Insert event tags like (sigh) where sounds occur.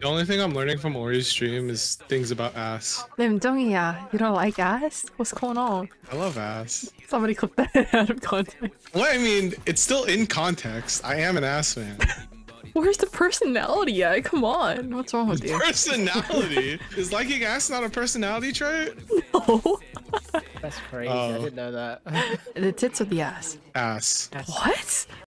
The only thing I'm learning from Ori's stream is things about ass. Nim정이야, you don't like ass? What's going on? I love ass. Somebody clip that (laughs) out of context. Well, I mean, it's still in context. I am an ass man. (laughs) Where's the personality at? Come on. What's wrong with (laughs) you? Personality is liking ass not a personality trait? No. That's crazy. I didn't know that. the tits or the ass? Ass. What?